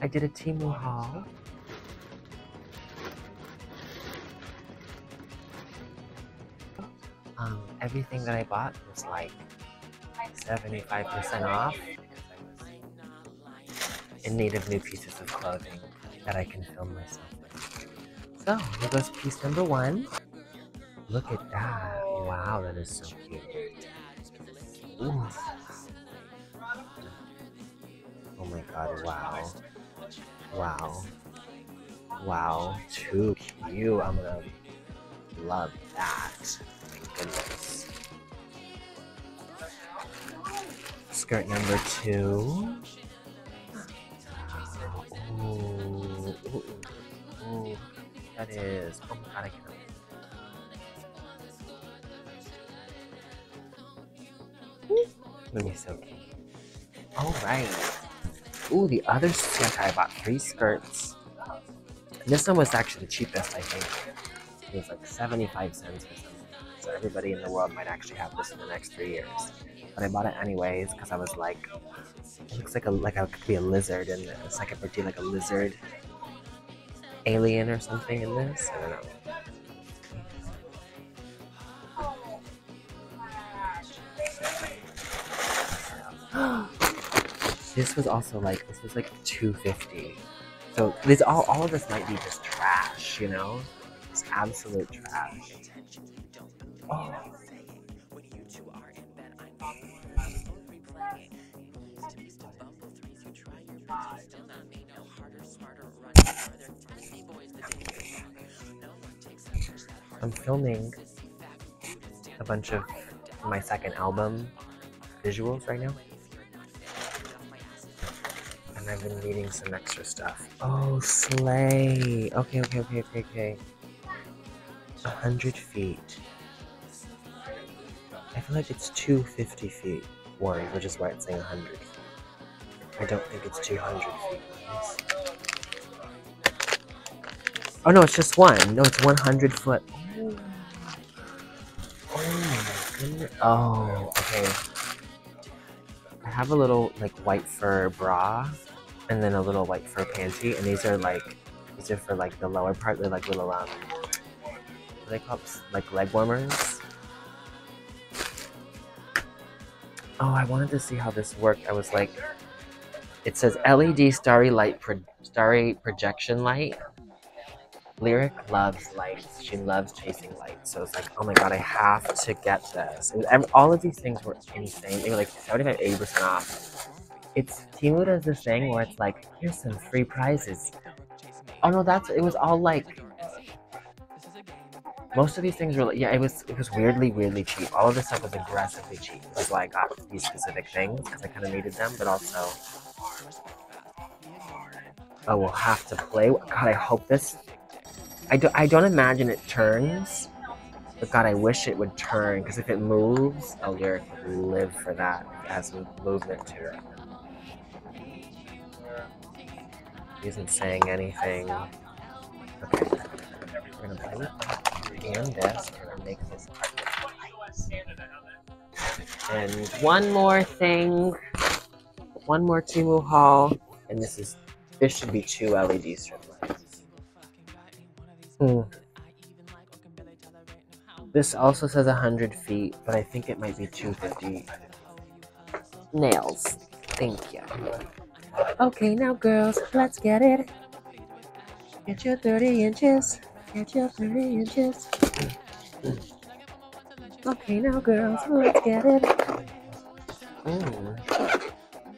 I did a Temu haul. Um, everything that I bought was like 75% off in need of new pieces of clothing that I can film myself with. So, here goes piece number one. Look at that. Wow, that is so cute. Ooh. Oh my god, wow. Wow. Wow, too cute. I'm gonna love that. My goodness. Skirt number two. Ooh, ooh, ooh. That is. Oh my god, I can't. Let me so cute. Alright. Ooh, the other set I bought three skirts. This one was actually the cheapest, I think. It was like 75 cents or something. So everybody in the world might actually have this in the next three years. But I bought it anyways because I was like, it looks like a like I could be a lizard in this. I could pretend like a lizard alien or something in this. I don't know. This was also like this was like 250 so this all all of this might be just trash you know it's absolute trash oh. I'm filming a bunch of my second album visuals right now. And I've been reading some extra stuff. Oh, slay! Okay, okay, okay, okay, okay. A hundred feet. I feel like it's 250 feet. One, which is why it's saying 100. I don't think it's 200 feet. Oh no, it's just one. No, it's 100 foot. Oh, my goodness. Oh, okay. I have a little like white fur bra and then a little white fur panty, and these are like these are for like the lower part. They're like little um, what they called? Like leg warmers. Oh, I wanted to see how this worked. I was like, it says LED starry light, pro starry projection light. Lyric loves lights. She loves chasing lights. So it's like, oh my god, I have to get this. Was, all of these things were insane. They were like 75, 80% off. It's Temu does this thing where it's like, here's some free prizes. Oh no, that's it was all like most of these things were yeah, it was it was weirdly, weirdly cheap. All of this stuff was aggressively cheap. That's why I got these specific things because I kind of needed them, but also oh, we'll have to play. God, I hope this I, don't, I don't imagine it turns, but God, I wish it would turn, because if it moves, a lyric would live for that as movement to it. Isn't saying anything. Okay, we're gonna and and make this And one more thing, one more Temu haul, and this is, this should be two LED strip lights. Hmm. This also says 100 feet, but I think it might be 250. Nails. Thank you. Okay, now girls, let's get it. Get your 30 inches. Get your 30 inches. Okay, now girls, let's get it. Mm.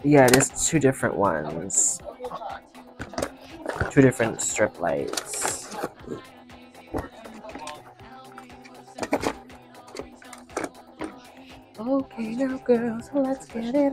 Yeah, is two different ones. Two different strip lights. Okay, now girls, let's get it.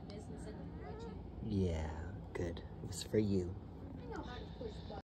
Yeah, good. It was for you.